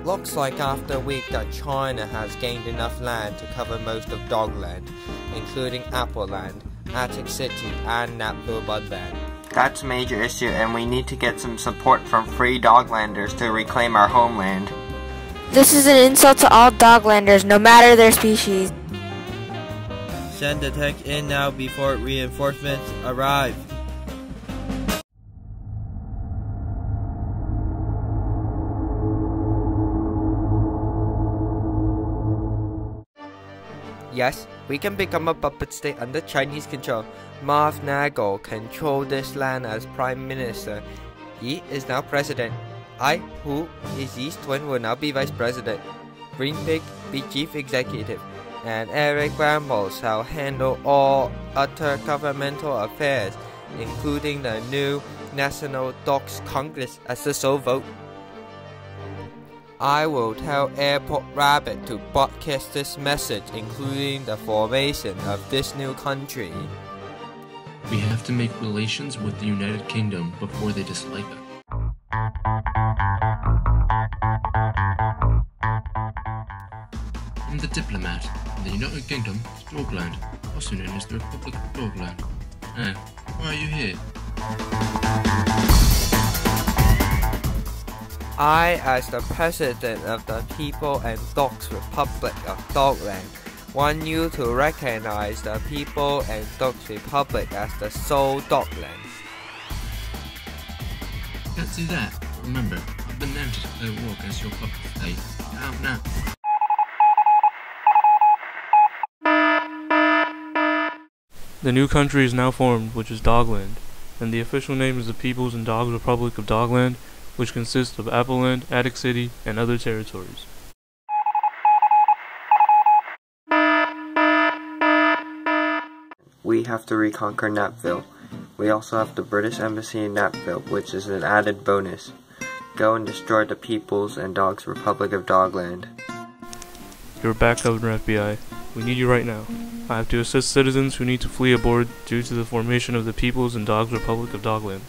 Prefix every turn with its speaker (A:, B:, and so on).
A: It looks like after a week that China has gained enough land to cover most of Dogland, including Appleland, Attic City, and Napville Budland. That's a major issue, and we need to get some support from free Doglanders to reclaim our homeland.
B: This is an insult to all Doglanders, no matter their species.
C: Send the tech in now before reinforcements arrive.
A: Yes, we can become a puppet state under Chinese control. Marv Nagel controlled this land as Prime Minister. He is now President. I, who is his twin, will now be Vice President. Green Pig be Chief Executive. And Eric Bramble shall handle all other governmental affairs, including the new National Dogs Congress as the sole vote. I will tell Airport Rabbit to broadcast this message, including the formation of this new country.
D: We have to make relations with the United Kingdom before they dislike us. I'm the diplomat in the United Kingdom, Dogland, also known as the Republic of Dogland. Eh, why are you here?
A: I, as the President of the People and Dogs Republic of Dogland, want you to recognize the People and Dogs Republic as the sole Dogland.
D: Let's do that. Remember, I've been known to uh, declare war against your puppet state. Out now.
E: The new country is now formed, which is Dogland, and the official name is the Peoples and Dogs Republic of Dogland, which consists of Appleland, Attic City, and other territories.
A: We have to reconquer Napville. We also have the British Embassy in Napville, which is an added bonus. Go and destroy the Peoples and Dogs Republic of Dogland.
E: You're back, Governor FBI. We need you right now. I have to assist citizens who need to flee aboard due to the formation of the Peoples and Dogs Republic of Dogland.